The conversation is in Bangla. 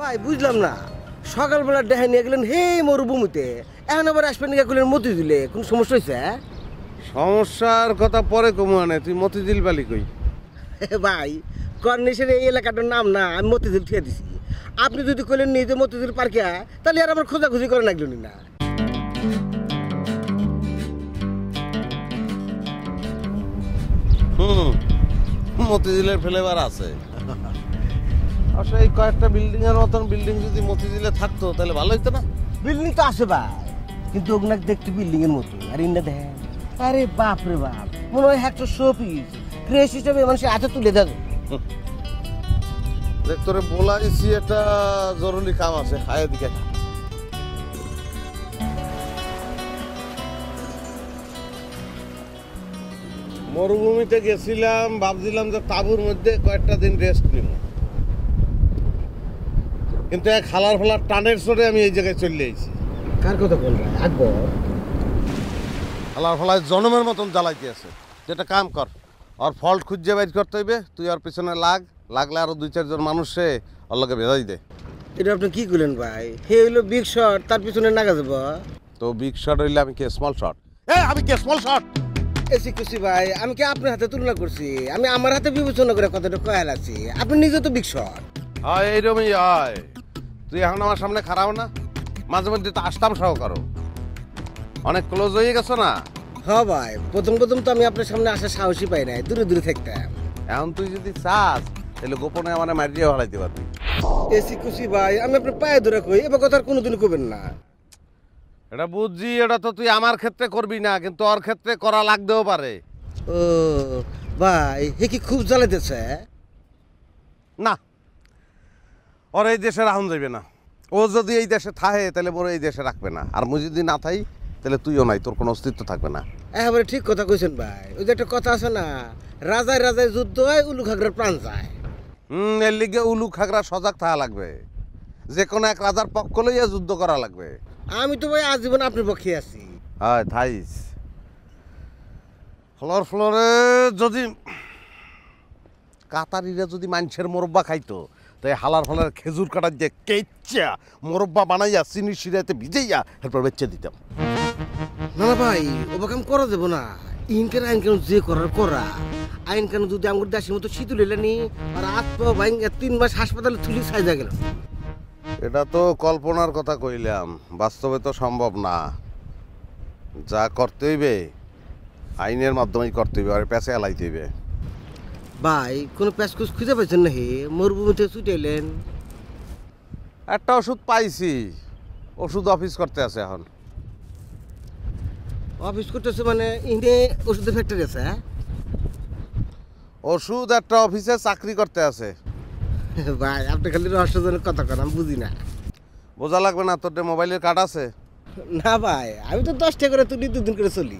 ভাই বুঝলাম না। সকালবেলা দেখে নিয়ে গেলেন হে মরুভূমিতে। এখন আবার আসবেন নিয়ে গেলেন মতি দিলে? কোন সমস্যা হয়েছে? হ্যাঁ? সমস্যার কথা পরে কমু আনে তুই মতিঝিল বালি কই? ভাই কর্নিশের এই এলাকাটার নাম না আমি মতিঝিল থিয়ে দিছি। আপনি যদি কইলেন নিজে মতিঝিল পার্কে তাহলে আর আমার খোঁজাখুঁজি করে লাগল না হুম মতিঝিলের ফ্লেভার আছে। আসলে এই কয়েকটা বিল্ডিং এর মতন বিল্ডিং যদি মতিঝিলে থাকতো তাহলে ভালো হতো না? বিল্ডিং তো আছে ভাই কিন্তু ওগুলাকে দেখতে বিল্ডিং এর মতো আর ইন্ডা দেখেন আরে বাপ রে বাপ মনে হয় একটা শো পিস ক্রেশ হিসেবে মানুষের হাতে তুলে দেবে দেখ তোরে বলাইছি একটা জরুরি কাম আছে খায় দিকে মরুভূমিতে গেছিলাম ভাবছিলাম যে তাঁবুর মধ্যে কয়েকটা দিন রেস্ট নিব। কিন্তু এক হালার ফালার টানের চড়ে আমি এই জায়গায় চলে এসেছি কার কথা বল ভাই আকবর? হালার ফালায় জনমের মতন জ্বালাইতে আছে। যেটা কাম কর আর ফল্ট খুঁজে বাইর করতে হইবে তুই ওর পিছনে লাগ লাগলে আরও দুই চারজন মানুষে লগে ভেজাই দে। এটা আপনি কি করলেন ভাই? হে হইল বিগ শট তার পিছনে নাগা যাব। তো বিগ শট হইলে আমি কি? স্মল শট এ আমি কি? স্মল শট এসি খুশি ভাই আমি কি আপনার হাতে তুলনা করছি? আমি আমার হাতে বিবেচনা করে কথাটা কয়াল আছি আপনি নিজে তো বিগ শট হয় এইরকমই হয়। তুই এখন আমার সামনে খারাপ না? মাঝে মধ্যে তো আসতাম সহকারও। অনেক ক্লোজ হয়ে গেছো না? হ্যাঁ ভাই প্রথম প্রথম তো আমি আপনার সামনে আসার সাহসই পাই নাই দূরে দূরে থাকতাম এখন তুই যদি চাস তাহলে গোপনে আমার মারিয়ে ভালাইতে পারবি। এসি খুশি ভাই আমি আপনার পায়ে ধরে কই এবার কথা আর কোনোদিন কবেন না। এটা বুঝছি এটা তো তুই আমার ক্ষেত্রে করবি না কিন্তু ওর ক্ষেত্রে করা লাগতেও পারে। ও ভাই হে কি খুব জ্বালাইতেছে? না ওর এই দেশে রাহুন যাবে না। ও যদি এই দেশে থাকে তাহলে মোর এই দেশে রাখবে না। আর মুই যদি না থাই তাহলে তুইও নাই তোর কোনো অস্তিত্ব থাকবে না। একেবারে ঠিক কথা কইছেন ভাই। ওই যে একটা কথা আছে না রাজায় রাজায় যুদ্ধ হয় উলু খাগড়ার প্রাণ যায়। হুম এর লিগে উলু খাগড়া সজাগ থাকা লাগবে। যে কোনো এক রাজার পক্ষ লইয়া যুদ্ধ করা লাগবে। আমি তো ভাই আজীবন আপনার পক্ষে আছি। হয় থাইস। ফ্লোর ফ্লোরে যদি কাতারিরা যদি মানুষের মোরব্বা খাইতো তাই হালার ফালার খেজুর কাটার যে কেচ্চা মোরব্বা বানাইয়া চিনি সিরাইতে ভিজাইয়া এরপর বেচে দিতাম। না না ভাই ও কাম করা যাব না। ইনকের আইন কেন যে করার করা। আইন কেন যদি আমার দেশের মতো শীত লেনি আর তো ভাই তিন মাস হাসপাতালে তুলি সাইজা গেল এটা তো কল্পনার কথা কইলাম বাস্তবে তো সম্ভব না। যা করতে হইবে আইনের মাধ্যমেই করতে হইবে আর পেছে এলাইতে হইবে। ভাই কোনো প্যাসকুস খুঁজে পাইছেন না হে মরুভূমিতে ছুটে এলেন। একটা ওষুধ পাইছি। ওষুধ অফিস করতে আছে এখন। অফিস করতেছে মানে ইন্ডে ওষুধের ফ্যাক্টরি আছে হ্যাঁ? ওষুধ একটা অফিসে চাকরি করতে আছে। ভাই আপনি খালি রহস্যজনক কথা কন আমি বুঝি না। বোঝা লাগবে না তোর মোবাইলের কার্ড আছে। না ভাই আমি তো দশটা করে তুলি দুদিন করে চলি।